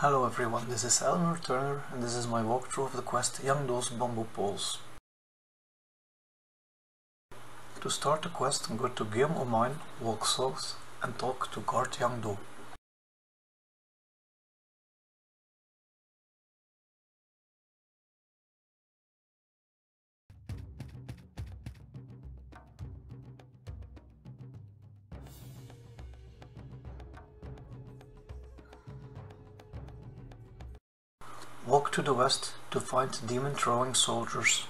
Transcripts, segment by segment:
Hello everyone, this is Eleanor Turner and this is my walkthrough of the quest Yang-Do's Bamboo Poles. To start the quest, go to Guillaume aux Mines, walk south and talk to guard Yang-Do. Walk to the west to find demon-throwing soldiers.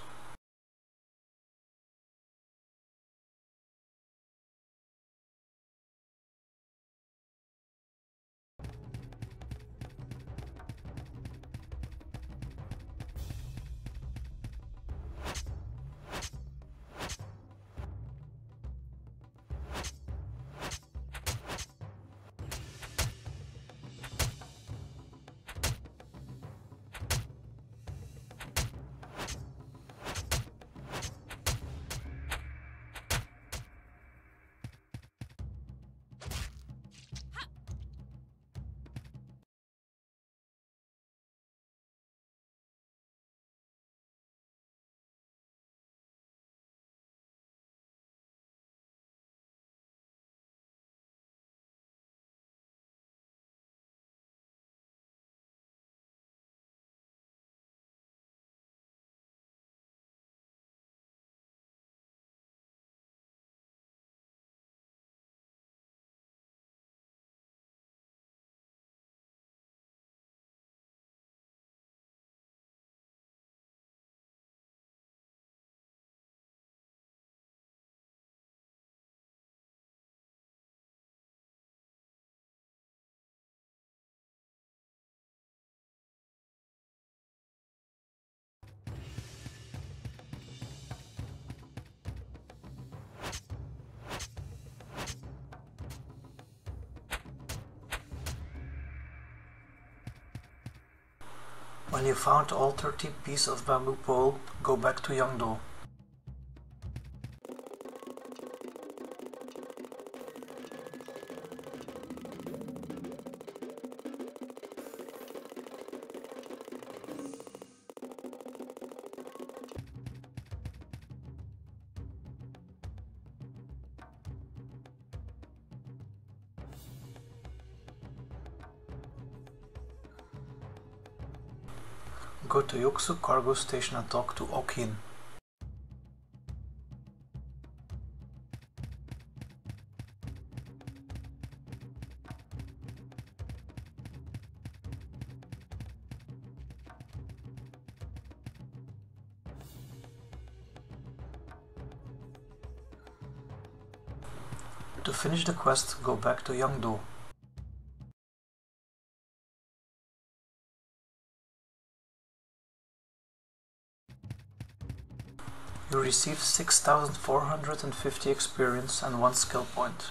When you found all 30 pieces of bamboo pole, go back to Yang-Do. Go to Yoksu cargo station and talk to Okin. To finish the quest, go back to Yang-Do. You receive 6450 experience and 1 skill point.